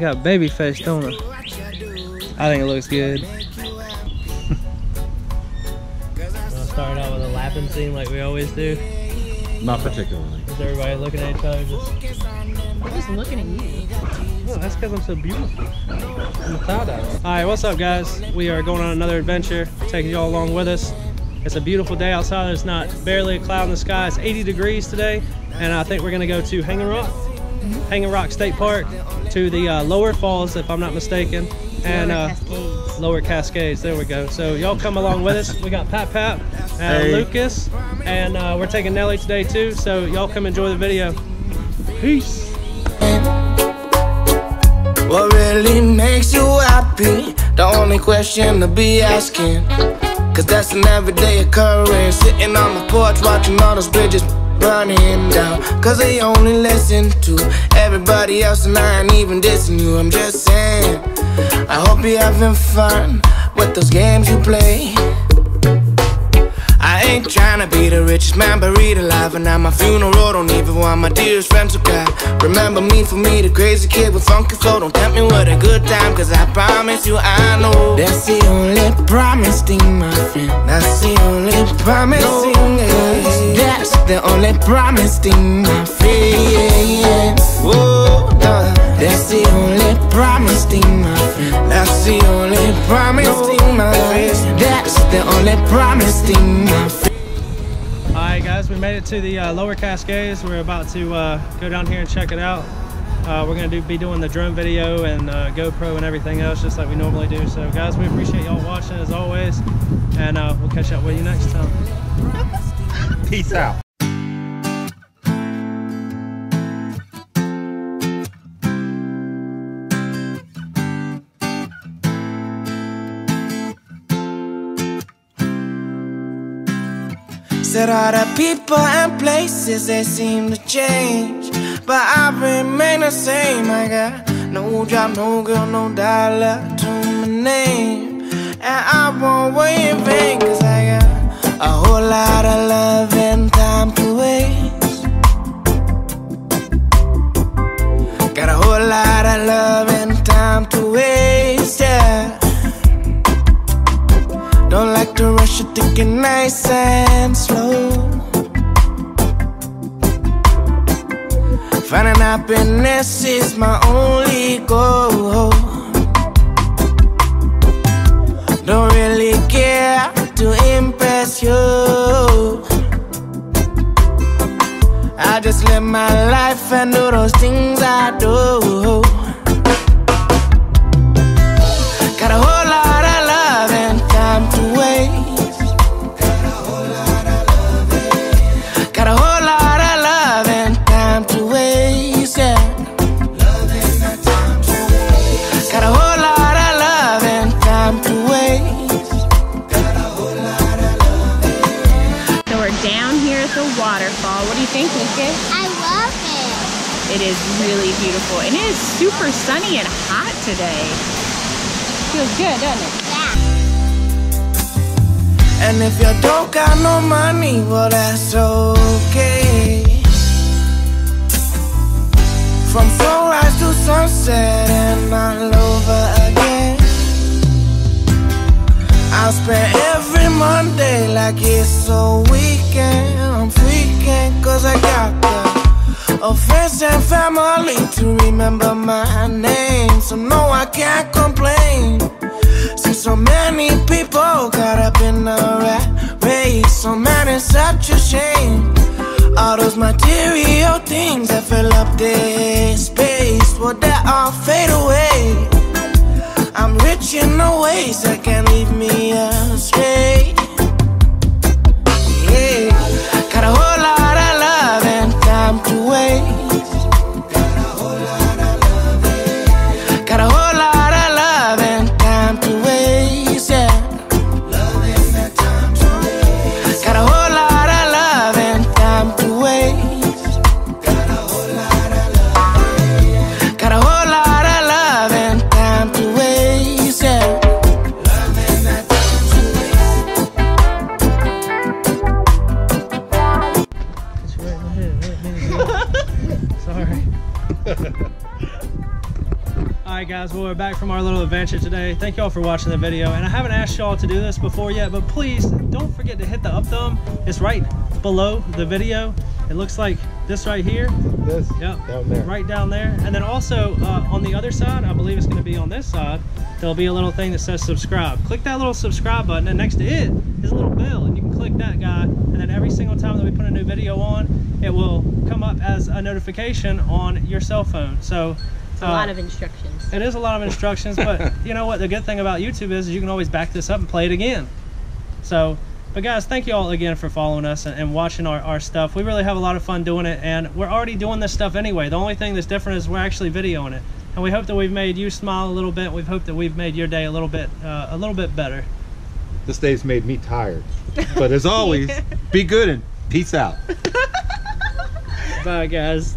got baby face, don't it? I think it looks good. I'll start out with a lapping scene like we always do. Not particularly. Is everybody looking at each other just I'm just looking at you. Oh, that's because I'm so beautiful. I'm a cloud All right, what's up, guys? We are going on another adventure, taking you all along with us. It's a beautiful day outside. There's not barely a cloud in the sky. It's 80 degrees today, and I think we're gonna go to Hanging Rock, Hanging Rock State Park, to the uh, lower falls, if I'm not mistaken, and Lower uh, Cascades. lower Cascades. There we go. So y'all come along with us. We got Pat Pat and Hey. Lucas, and uh, we're taking Nelly today too. So y'all come enjoy the video. Peace. What really makes you happy? The only question to be asking. Cause that's an everyday occurrence. Sitting on my porch watching all those bridges burning down. Cause they only listen to everybody else, and I ain't even dissing you. I'm just saying. I hope you're having fun with those games you play. I ain't trying to be the richest man buried alive And at my funeral don't even want my dearest friends to cry Remember me for me, the crazy kid with funky flow Don't tempt me with a good time Cause I promise you I know That's the only promise thing my friend That's the only promise thing yeah. That's the only promise thing my friend Whoa, duh. That's the only promise thing my friend That's the only promise thing my friend That's the only promise thing my friend All right, guys, we made it to the uh, lower Cascades. We're about to uh, go down here and check it out. Uh, we're gonna do, be doing the drone video and uh, GoPro and everything else, just like we normally do. So, guys, we appreciate y'all watching as always, and uh, we'll catch up with you next time. Peace out. Said all the people and places they seem to change, but I remain the same. I got no job, no girl, no dollar to my name, and I won't wait in vain 'cause I got a whole lot of love and time to waste. Got a whole lot of love and time to waste, yeah. Don't like to rush it, take it nice and slow. Finding happiness is my only goal. Don't really care to impress you. I just live my life and do those things I do. It is really beautiful. And it is super sunny and hot today. Feels good, doesn't it? Yeah. And if you don't got no money, well, that's okay. From sunrise to sunset and all over again. I'll spend every Monday like it's a weekend. I'm freaking cause I got the of friends and family to remember my name. So no, I can't complain. See so many people caught up in the rat race. So man, it's such a shame. All those material things that fill up this space, well, that right, guys, well, we're back from our little adventure today. Thank y'all for watching the video. And I haven't asked y'all to do this before yet, but please don't forget to hit the up thumb. It's right below the video. It looks like this right here. This Yep. down there. Right down there. And then also uh, on the other side, I believe it's going to be on this side, there'll be a little thing that says subscribe. Click that little subscribe button, and next to it is a little bell, and you can click that guy. And then every single time that we put a new video on, it will come up as a notification on your cell phone. So It's a lot of instructions. it is a lot of instructions, but you know what? The good thing about YouTube is, is you can always back this up and play it again. So, but guys, thank you all again for following us and, and watching our, our stuff. We really have a lot of fun doing it, and we're already doing this stuff anyway. The only thing that's different is we're actually videoing it, and we hope that we've made you smile a little bit. We've hoped that we've made your day a little bit uh, a little bit better. This day's made me tired. But as always, be good and peace out. Bye, guys.